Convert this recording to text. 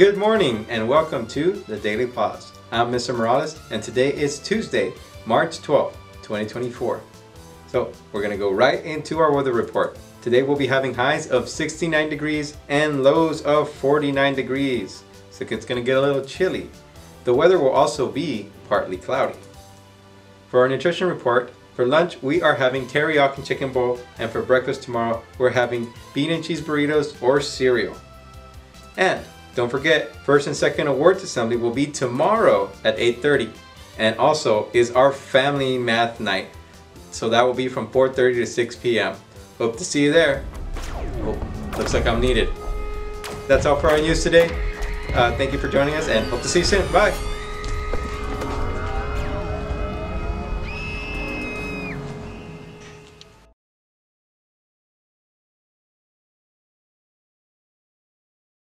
Good morning and welcome to the Daily Paws. I'm Mr. Morales and today is Tuesday, March 12th, 2024. So we're gonna go right into our weather report. Today we'll be having highs of 69 degrees and lows of 49 degrees. So it's gonna get a little chilly. The weather will also be partly cloudy. For our nutrition report, for lunch we are having teriyaki chicken bowl and for breakfast tomorrow we're having bean and cheese burritos or cereal. And don't forget, first and second awards assembly will be tomorrow at 8.30 and also is our family math night. So that will be from 4.30 to 6 p.m. Hope to see you there. Oh, looks like I'm needed. That's all for our news today. Uh, thank you for joining us and hope to see you soon. Bye.